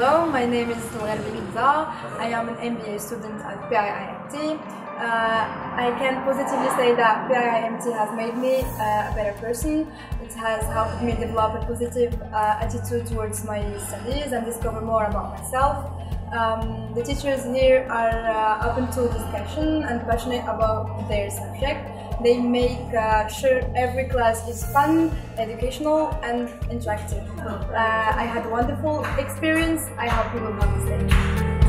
Hello, my name is Talal Biza. I am an MBA student at PIIMT. Uh, I can positively say that PIIMT has made me uh, a better person. It has helped me develop a positive uh, attitude towards my studies and discover more about myself. Um, the teachers here are uh, open to discussion and passionate about their subject. They make uh, sure every class is fun, educational, and interactive. Uh, I had a wonderful experience. I hope you will have the same.